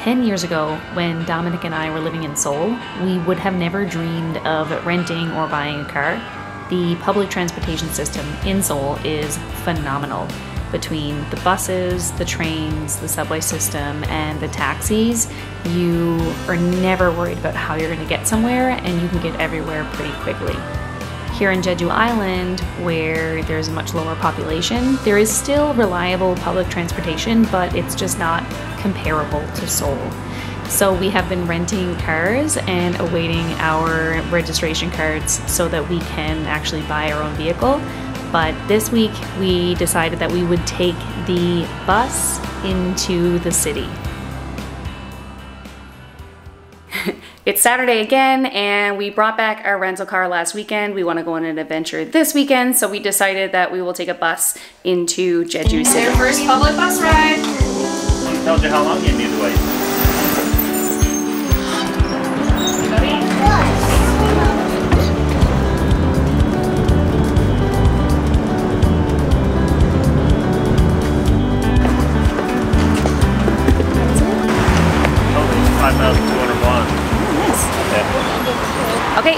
10 years ago, when Dominic and I were living in Seoul, we would have never dreamed of renting or buying a car. The public transportation system in Seoul is phenomenal. Between the buses, the trains, the subway system, and the taxis, you are never worried about how you're going to get somewhere and you can get everywhere pretty quickly. Here in Jeju Island, where there's a much lower population, there is still reliable public transportation, but it's just not comparable to Seoul. So we have been renting cars and awaiting our registration cards so that we can actually buy our own vehicle. But this week we decided that we would take the bus into the city. It's Saturday again, and we brought back our rental car last weekend. We want to go on an adventure this weekend, so we decided that we will take a bus into Jeju City. Our first public bus ride. I told you how long you need to wait.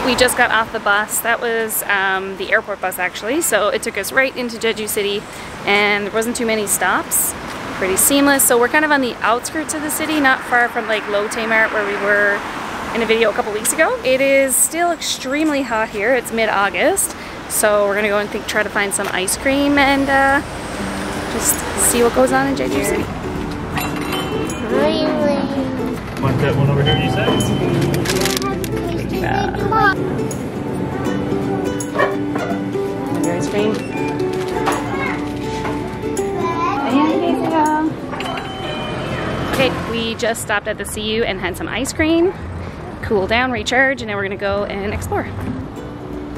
We just got off the bus. That was um, the airport bus actually, so it took us right into Jeju City and there wasn't too many stops. Pretty seamless, so we're kind of on the outskirts of the city, not far from like Lotte Mart where we were in a video a couple weeks ago. It is still extremely hot here. It's mid-August, so we're gonna go and think, try to find some ice cream and uh, just see what goes on in Jeju City. Want that one over here, you said? Ice cream. Okay, we just stopped at the CU and had some ice cream, cool down, recharge, and now we're gonna go and explore.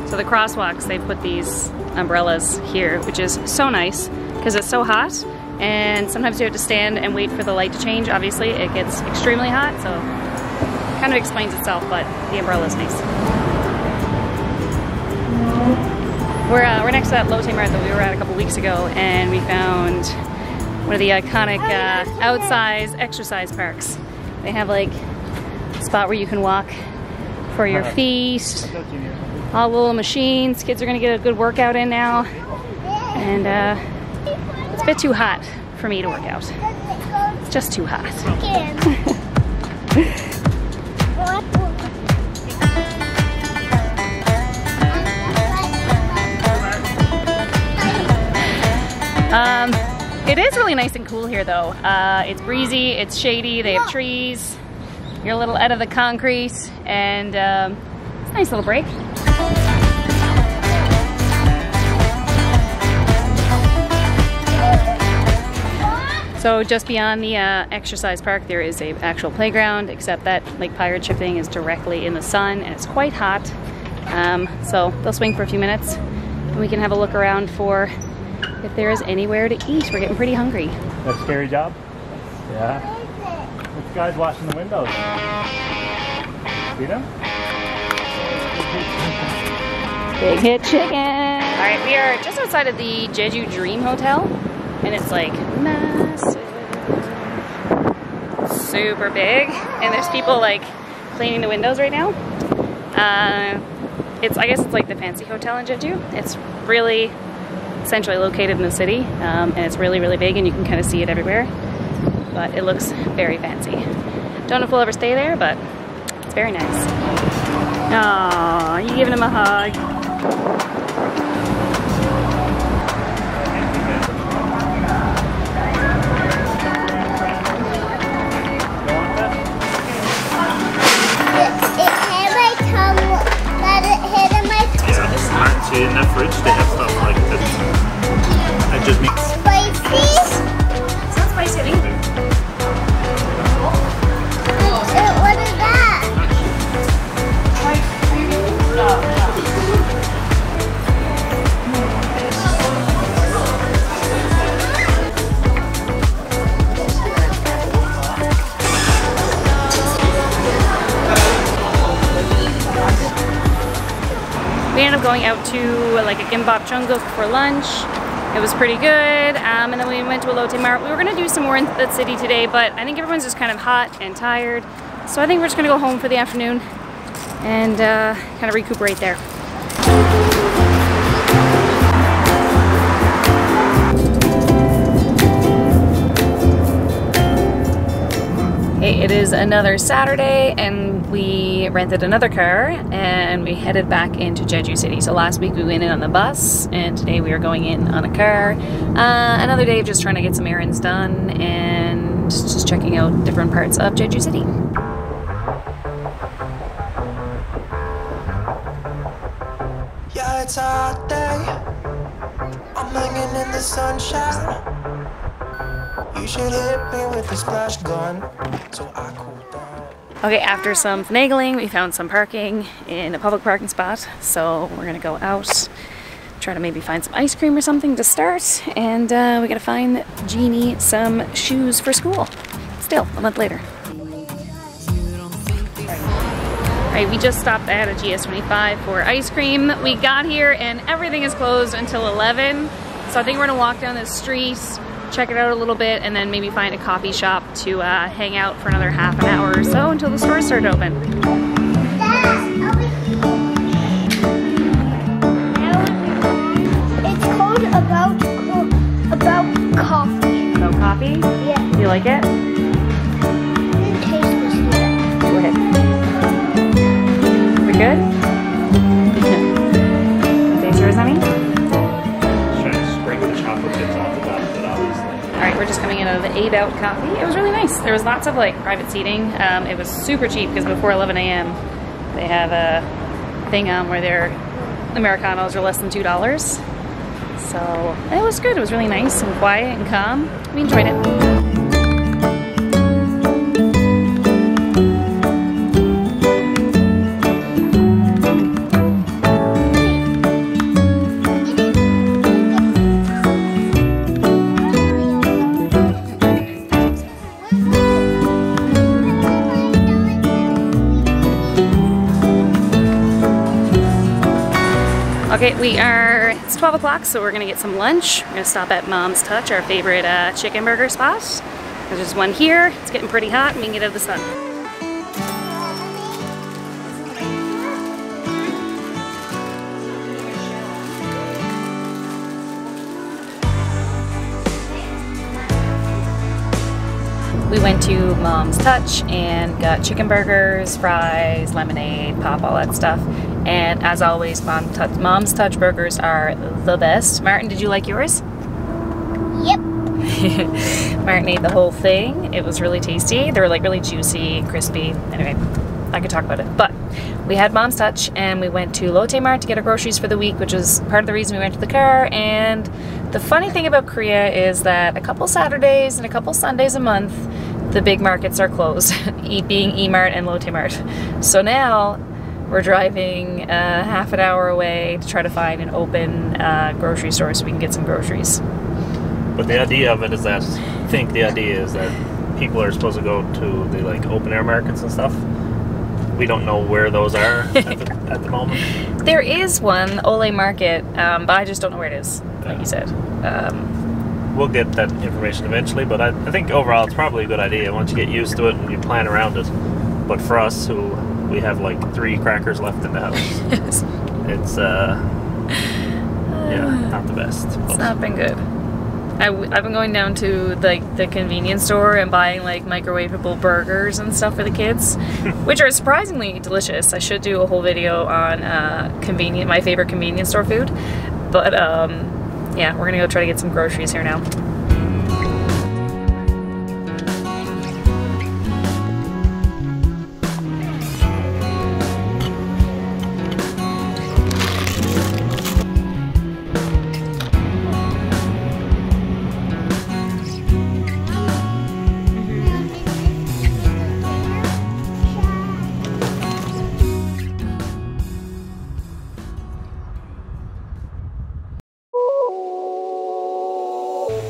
So the crosswalks, they put these umbrellas here, which is so nice because it's so hot and sometimes you have to stand and wait for the light to change. Obviously, it gets extremely hot, so kind of explains itself, but the umbrella is nice. We're, uh, we're next to that Lotte Mart that we were at a couple weeks ago, and we found one of the iconic uh, outsized exercise parks. They have like a spot where you can walk for your feet, all little machines. Kids are gonna get a good workout in now. And uh, it's a bit too hot for me to work out. It's just too hot. Um, it is really nice and cool here though. Uh, it's breezy, it's shady, they have trees. You're a little out of the concrete and um, it's a nice little break. So just beyond the uh, exercise park, there is a actual playground, except that Lake Pirate Shipping is directly in the sun and it's quite hot. Um, so they'll swing for a few minutes and we can have a look around for if there is anywhere to eat. We're getting pretty hungry. That scary job? Yeah. This guy's washing the windows. See them? Big hit chicken. All right, we are just outside of the Jeju Dream Hotel, and it's like massive, super big, and there's people like cleaning the windows right now. Uh, it's I guess it's like the fancy hotel in Jeju. It's really centrally located in the city um, and it's really really big and you can kind of see it everywhere. But it looks very fancy. Don't know if we'll ever stay there but it's very nice. Oh, you giving him a hug going out to like a gimbap cheonguk for lunch. It was pretty good. Um, and then we went to a Lotte Mart. We were gonna do some more in the city today, but I think everyone's just kind of hot and tired. So I think we're just gonna go home for the afternoon and uh, kind of recuperate there. Hey, it is another Saturday and we rented another car and we headed back into Jeju City. So last week we went in on the bus and today we are going in on a car. Uh, another day of just trying to get some errands done and just checking out different parts of Jeju City. Yeah, it's hot day. I'm hanging in the sunshine. You should hit me with a splash gun so I cool. Okay, after some finagling, we found some parking in a public parking spot. So we're gonna go out, try to maybe find some ice cream or something to start, and uh, we gotta find Jeannie some shoes for school. Still, a month later. Alright, we just stopped at a GS25 for ice cream. We got here and everything is closed until 11. So I think we're gonna walk down the street, check it out a little bit, and then maybe find a coffee shop to uh, hang out for another half an hour or so until the stores start open. It's called about about coffee. So coffee? Yeah. You like? It 8 out coffee. It was really nice. There was lots of like private seating. Um, it was super cheap because before 11 a.m. they have a thing on where their Americanos are less than $2. So it was good. It was really nice and quiet and calm. We enjoyed it. Okay, we are, it's 12 o'clock, so we're gonna get some lunch. We're gonna stop at Mom's Touch, our favorite uh, chicken burger spot. There's one here. It's getting pretty hot and we can get out of the sun. We went to Mom's Touch and got chicken burgers, fries, lemonade, pop, all that stuff. And as always, Mom Touch, Mom's Touch burgers are the best. Martin, did you like yours? Yep. Martin ate the whole thing. It was really tasty. They were like really juicy, crispy. Anyway, I could talk about it. But we had Mom's Touch and we went to Lotte Mart to get our groceries for the week, which was part of the reason we went to the car. And the funny thing about Korea is that a couple Saturdays and a couple Sundays a month, the big markets are closed, E- being E-Mart and Lotte Mart. So now we're driving uh, half an hour away to try to find an open uh, grocery store so we can get some groceries. But the idea of it is that I think the idea is that people are supposed to go to the like open air markets and stuff. We don't know where those are at, the, at the moment. There is one, Ole Market, um, but I just don't know where it is, like you said. Um, We'll get that information eventually, but I, I think overall it's probably a good idea once you get used to it and you plan around it. But for us, who we have like three crackers left in the house, it's uh, yeah, not the best. it's not been good. I, have been going down to like the convenience store and buying like microwavable burgers and stuff for the kids, which are surprisingly delicious. I should do a whole video on uh, convenient, my favorite convenience store food, but um, yeah, we're gonna go try to get some groceries here now. Figured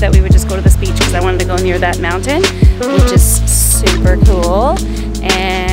that we would just go to this beach because I wanted to go near that mountain, which is super cool. And